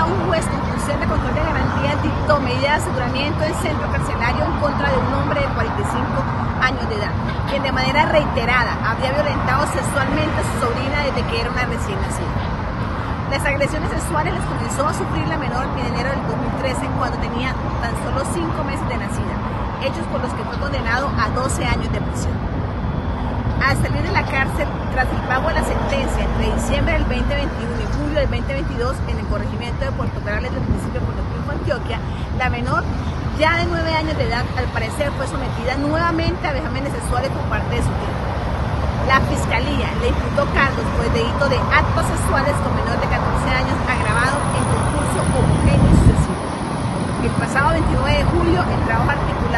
un juez con función de control de garantías dictó medida de aseguramiento en centro carcelario en contra de un hombre de 45 años de edad, quien de manera reiterada había violentado sexualmente a su sobrina desde que era una recién nacida. Las agresiones sexuales las comenzó a sufrir la menor en enero del 2013 cuando tenía tan solo 5 meses de nacida, hechos por los que fue condenado a 12 años de prisión. Al salir de la cárcel, tras el pago de la sentencia entre diciembre del 2021 y julio del 2022 en el corregimiento de Puerto Perales del municipio de Puerto Triunfo, Antioquia, la menor, ya de 9 años de edad, al parecer fue sometida nuevamente a vejámenes sexuales por parte de su tío. La fiscalía le imputó cargos por el delito de actos sexuales con menor de 14 años agravado en concurso homogéneo y sucesivo. El pasado 29 de julio, el trabajo articulado